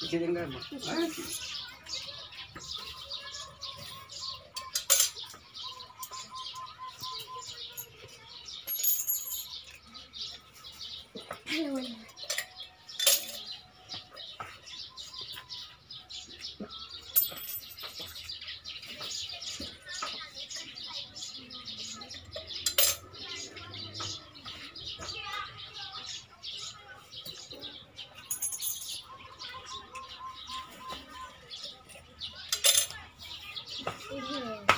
你今天干嘛哎呦喂不进。